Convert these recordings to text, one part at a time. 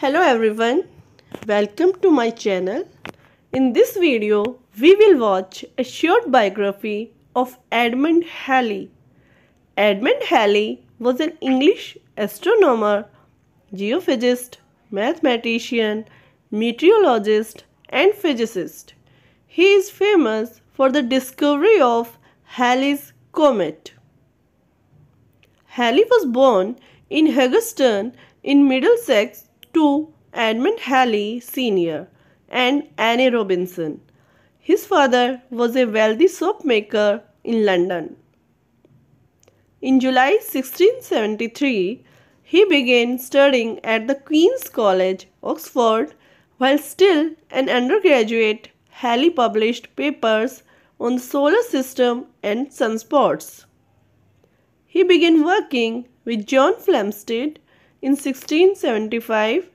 Hello everyone, welcome to my channel. In this video, we will watch a short biography of Edmond Halley. Edmond Halley was an English astronomer, geophysicist, mathematician, meteorologist and physicist. He is famous for the discovery of Halley's Comet. Halley was born in Haggerston in Middlesex to Edmond Halley Sr. and Anne Robinson. His father was a wealthy soap maker in London. In July 1673, he began studying at the Queen's College, Oxford. While still an undergraduate, Halley published papers on the solar system and sunspots. He began working with John Flamsteed in 1675,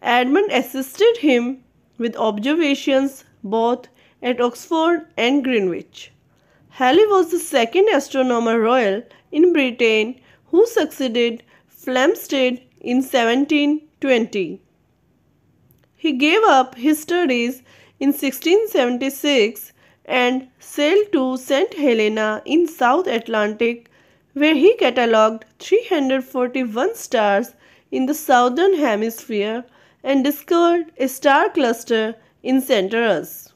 Edmond assisted him with observations both at Oxford and Greenwich. Halley was the second astronomer royal in Britain who succeeded Flamsteed in 1720. He gave up his studies in 1676 and sailed to St. Helena in South Atlantic where he catalogued 341 stars in the southern hemisphere and discovered a star cluster in Centaurus.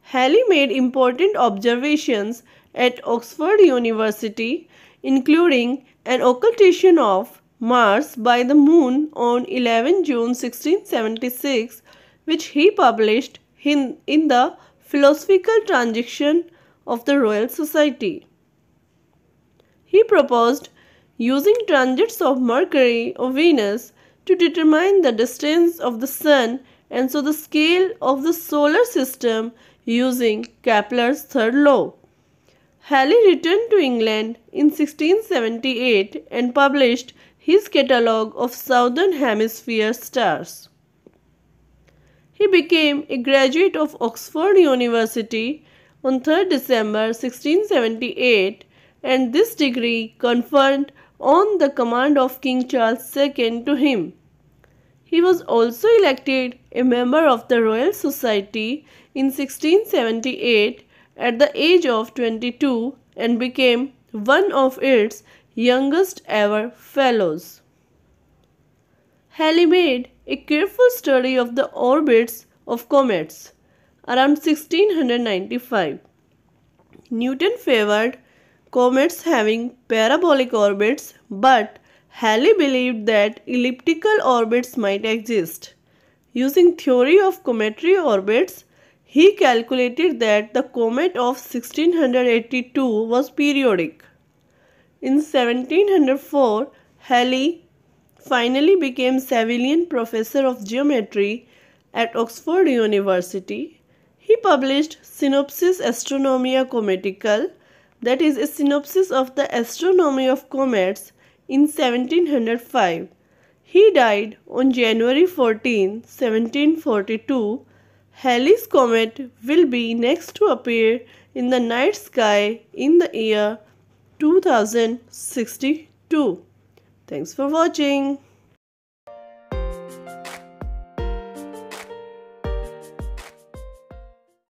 Halley made important observations at Oxford University, including an occultation of Mars by the moon on 11 June 1676, which he published in, in the Philosophical Transaction of the Royal Society. He proposed using transits of Mercury or Venus to determine the distance of the Sun and so the scale of the solar system using Kepler's third law. Halley returned to England in 1678 and published his catalogue of southern hemisphere stars. He became a graduate of Oxford University on 3 December 1678 and this degree conferred on the command of King Charles II to him. He was also elected a member of the Royal Society in 1678 at the age of 22 and became one of its youngest ever fellows. Halley made a careful study of the orbits of comets around 1695. Newton favored comets having parabolic orbits, but Halley believed that elliptical orbits might exist. Using theory of cometary orbits, he calculated that the comet of 1682 was periodic. In 1704, Halley finally became Savilian Professor of Geometry at Oxford University. He published Synopsis Astronomiae Cometicae that is a synopsis of the astronomy of comets in 1705. He died on January 14, 1742. Halley's comet will be next to appear in the night sky in the year 2062. Thanks for watching.